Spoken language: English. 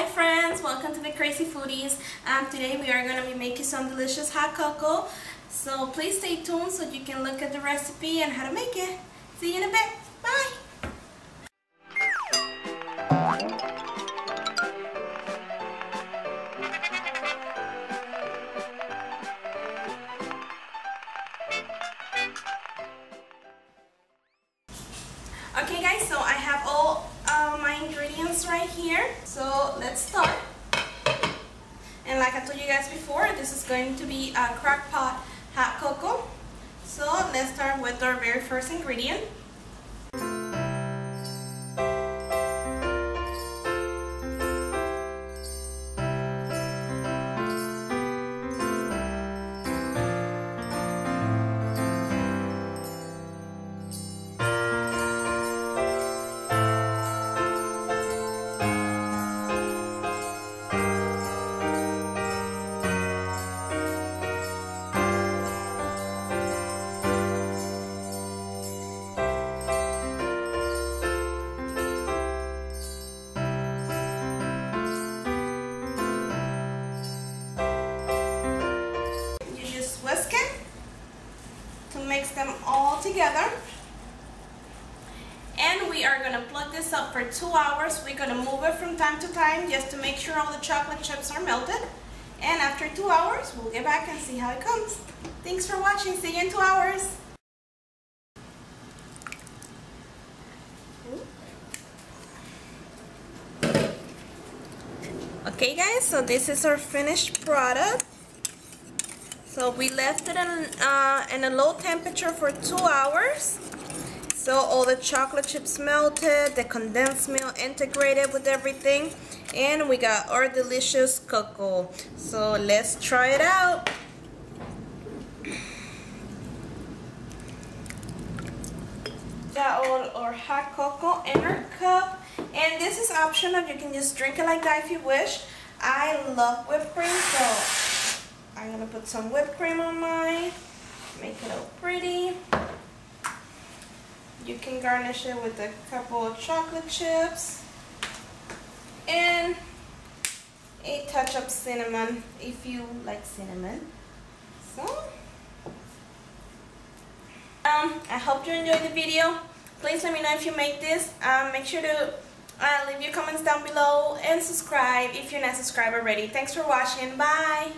Hi friends, welcome to the Crazy Foodies. Um, today we are going to be making some delicious hot cocoa. So please stay tuned so you can look at the recipe and how to make it. See you in a bit. Bye! Okay guys, so I have all uh, my ingredients right here. So let's start. And like I told you guys before, this is going to be a crock pot hot cocoa. So let's start with our very first ingredient. Mix them all together. And we are going to plug this up for two hours. We're going to move it from time to time just to make sure all the chocolate chips are melted. And after two hours, we'll get back and see how it comes. Thanks for watching. See you in two hours. Okay guys, so this is our finished product. So we left it in, uh, in a low temperature for two hours. So all the chocolate chips melted, the condensed milk integrated with everything, and we got our delicious cocoa. So let's try it out. Got all our hot cocoa in our cup, and this is optional. You can just drink it like that if you wish. I love whipped cream, so I'm gonna put some whipped cream on mine, make it all pretty. You can garnish it with a couple of chocolate chips and a touch of cinnamon if you like cinnamon. So, um, I hope you enjoyed the video. Please let me know if you make this. Um, make sure to uh, leave your comments down below and subscribe if you're not subscribed already. Thanks for watching. Bye.